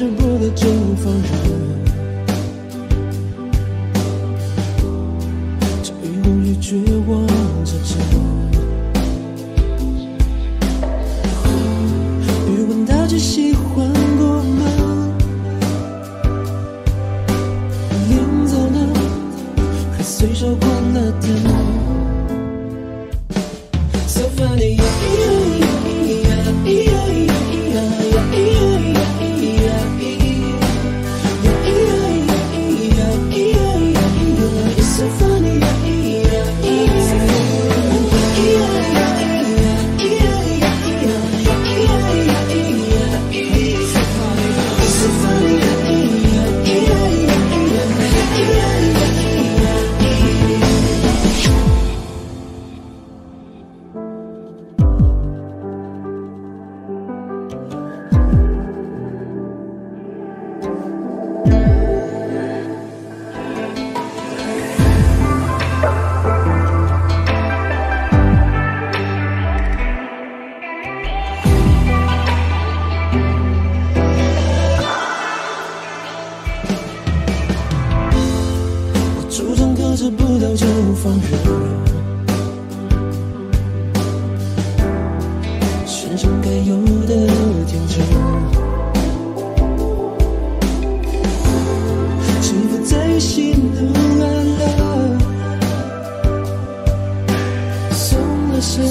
持不了就放任，这永远绝望着着。别问到底喜欢过吗？临走了，还随手关了灯。So funny, 初衷克制不到就放任，身上该有的天真，幸福在喜怒哀乐，松了些。